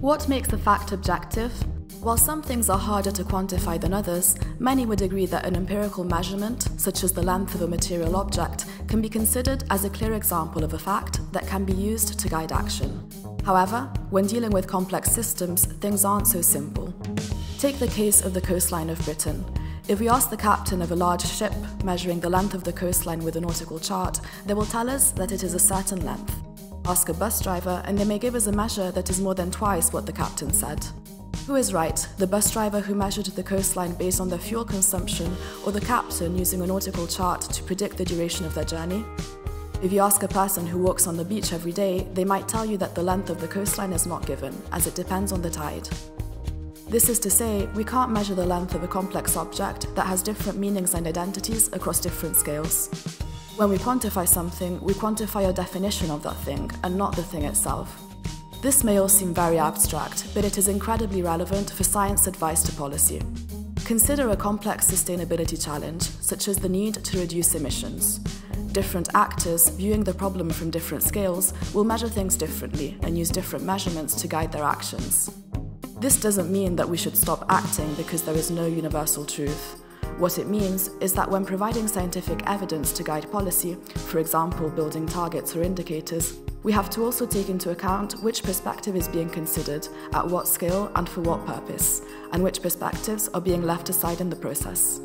What makes a fact objective? While some things are harder to quantify than others, many would agree that an empirical measurement, such as the length of a material object, can be considered as a clear example of a fact that can be used to guide action. However, when dealing with complex systems, things aren't so simple. Take the case of the coastline of Britain. If we ask the captain of a large ship measuring the length of the coastline with a nautical chart, they will tell us that it is a certain length. Ask a bus driver and they may give us a measure that is more than twice what the captain said. Who is right, the bus driver who measured the coastline based on their fuel consumption, or the captain using a nautical chart to predict the duration of their journey? If you ask a person who walks on the beach every day, they might tell you that the length of the coastline is not given, as it depends on the tide. This is to say, we can't measure the length of a complex object that has different meanings and identities across different scales. When we quantify something, we quantify a definition of that thing, and not the thing itself. This may all seem very abstract, but it is incredibly relevant for science advice to policy. Consider a complex sustainability challenge, such as the need to reduce emissions. Different actors, viewing the problem from different scales, will measure things differently and use different measurements to guide their actions. This doesn't mean that we should stop acting because there is no universal truth. What it means is that when providing scientific evidence to guide policy, for example building targets or indicators, we have to also take into account which perspective is being considered, at what scale and for what purpose, and which perspectives are being left aside in the process.